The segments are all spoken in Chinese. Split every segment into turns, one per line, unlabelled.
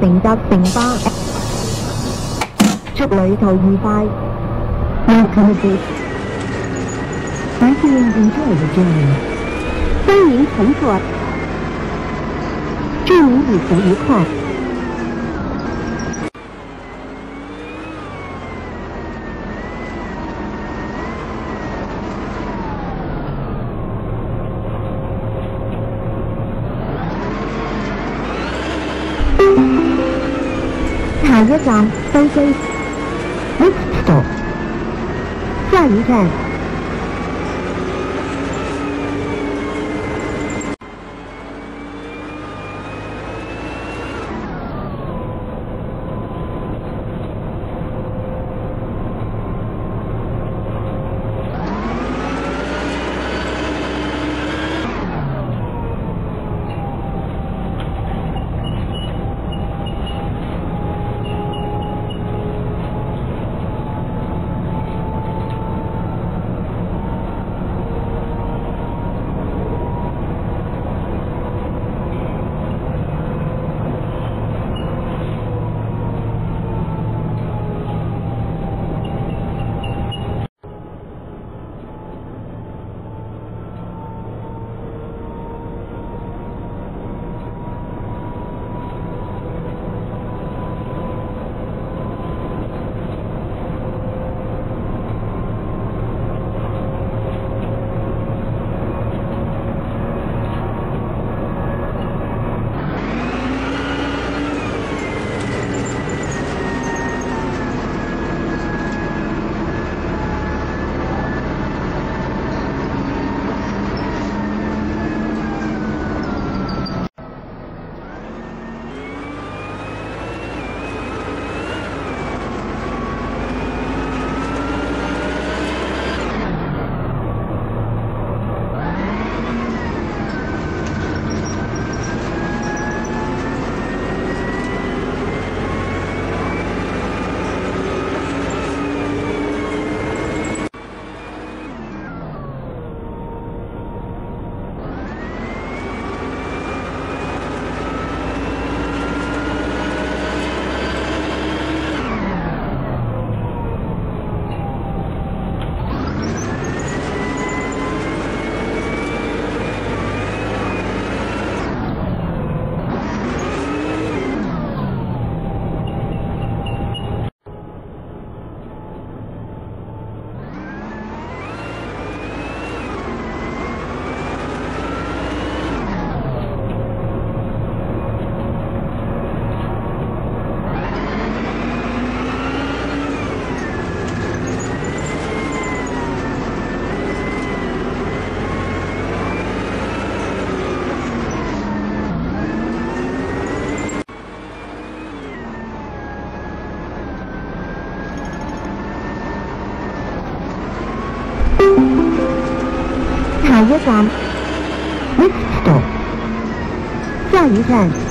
成吉成巴，祝旅途愉快。
唔该，你坐。唔
欢迎乘坐，祝您旅途愉快。一站，飞机
，next stop，
下一站。接站
m t
s t o 下一站。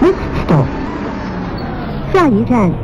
Next stop，
下一站。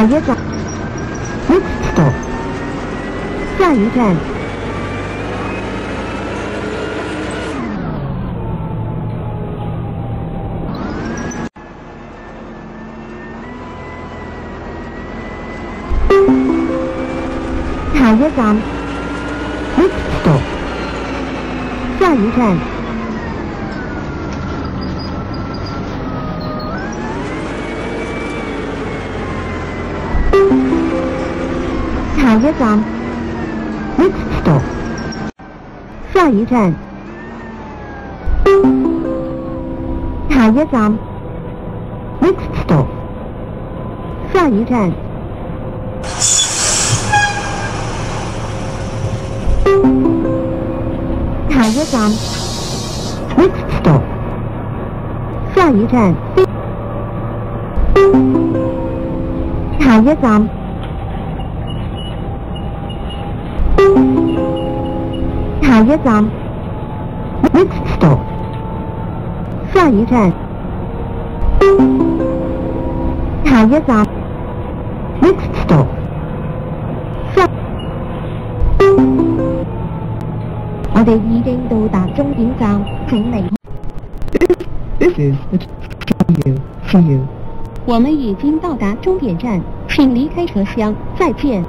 下一站
，Victor。
下一站。下一站
，Victor。
下一站。下一站
，next stop。
下一站。下一站
，next stop。
下一站。下一站
，next stop。
下一站。下一站。下一站。
Next stop。
下一站。
Next stop。
我哋已经到达终点站，请离。
This is for you. for you。
我们已经到达终点站，请离开车厢，再见。